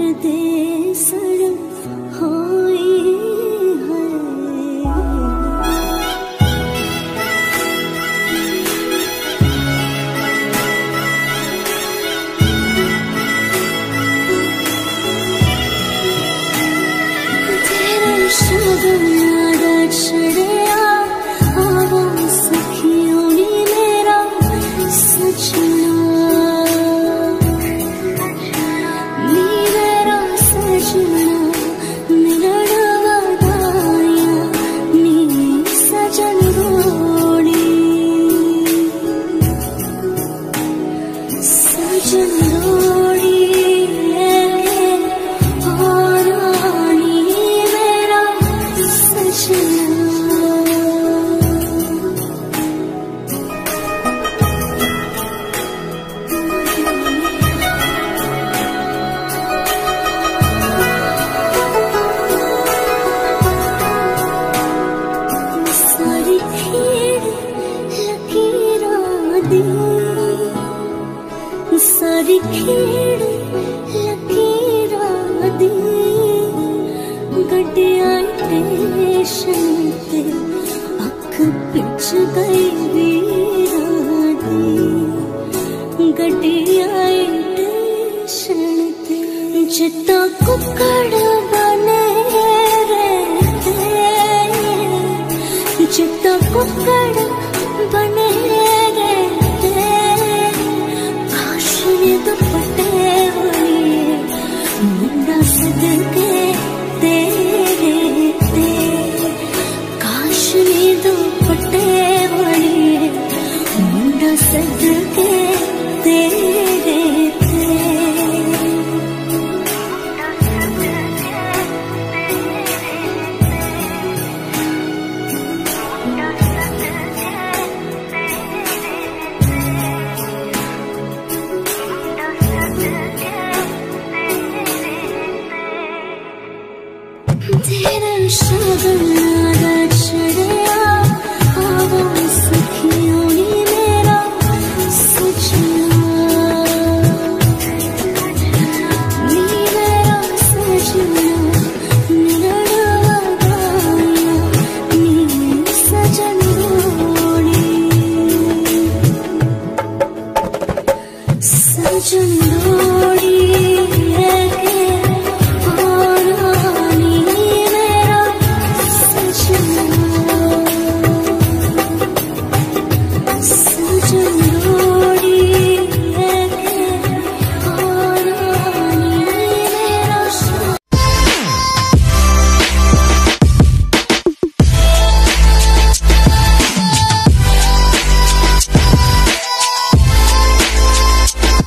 दे ฉั ਵਿਖੇੜੇ ਲਕੀਰਾਂ ਦੀ ਗੱਡਿਆਂ ਤੇ ਸ਼ੰਤੇ ਅੱਖ ਪਿੱਛ ਗਈ ਵੀਰਾਂ ਦੀ ਗੱਡਿਆਂ ਤੇ ਸ਼ੰਤੇ ਜਿੱਤਾ ਕੁਕੜ ਬਣੇ ਰਹਿਤੇ ਜਿੱਤਾ ਕੁਕੜ ਬਣੇ तेरा इशारा गछड़े